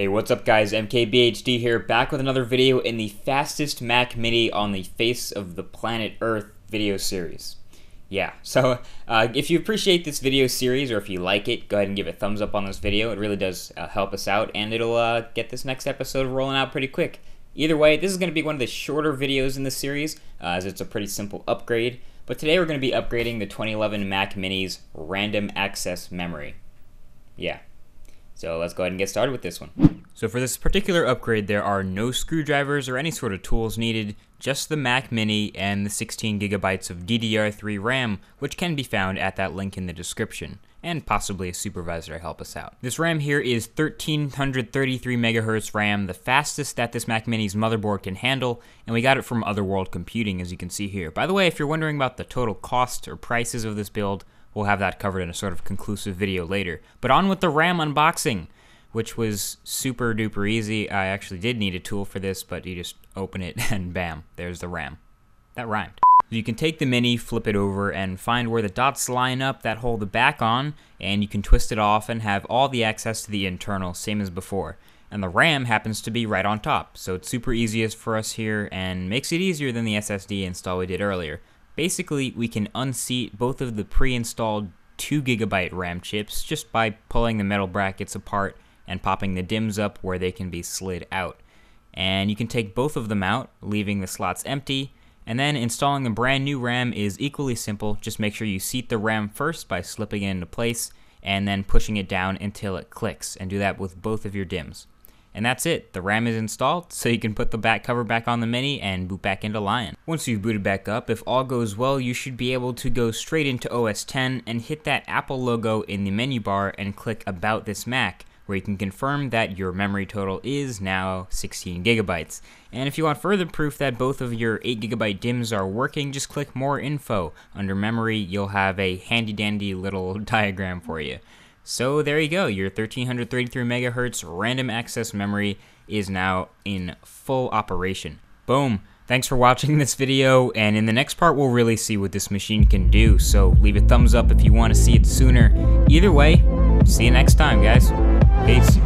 Hey, what's up guys? MKBHD here, back with another video in the fastest Mac Mini on the face of the planet Earth video series. Yeah, so uh, if you appreciate this video series or if you like it, go ahead and give a thumbs up on this video. It really does uh, help us out and it'll uh, get this next episode rolling out pretty quick. Either way, this is going to be one of the shorter videos in the series uh, as it's a pretty simple upgrade. But today we're going to be upgrading the 2011 Mac Mini's random access memory. Yeah, so let's go ahead and get started with this one. So for this particular upgrade, there are no screwdrivers or any sort of tools needed, just the Mac Mini and the 16 gigabytes of DDR3 RAM, which can be found at that link in the description, and possibly a supervisor to help us out. This RAM here is 1333 megahertz RAM, the fastest that this Mac Mini's motherboard can handle, and we got it from Other World Computing as you can see here. By the way, if you're wondering about the total cost or prices of this build, We'll have that covered in a sort of conclusive video later. But on with the RAM unboxing, which was super duper easy. I actually did need a tool for this, but you just open it and bam, there's the RAM. That rhymed. You can take the Mini, flip it over, and find where the dots line up that hold the back on, and you can twist it off and have all the access to the internal, same as before. And the RAM happens to be right on top, so it's super easiest for us here and makes it easier than the SSD install we did earlier. Basically, we can unseat both of the pre-installed 2GB RAM chips just by pulling the metal brackets apart and popping the DIMMs up where they can be slid out. And you can take both of them out, leaving the slots empty, and then installing a brand new RAM is equally simple. Just make sure you seat the RAM first by slipping it into place and then pushing it down until it clicks, and do that with both of your DIMMs. And that's it. The RAM is installed, so you can put the back cover back on the Mini and boot back into Lion. Once you've booted back up, if all goes well, you should be able to go straight into OS 10 and hit that Apple logo in the menu bar and click About This Mac, where you can confirm that your memory total is now 16 gigabytes. And if you want further proof that both of your 8 gigabyte DIMMs are working, just click More Info. Under Memory, you'll have a handy dandy little diagram for you. So there you go, your 1333 megahertz random access memory is now in full operation. Boom. Thanks for watching this video, and in the next part we'll really see what this machine can do, so leave a thumbs up if you want to see it sooner. Either way, see you next time, guys. Peace.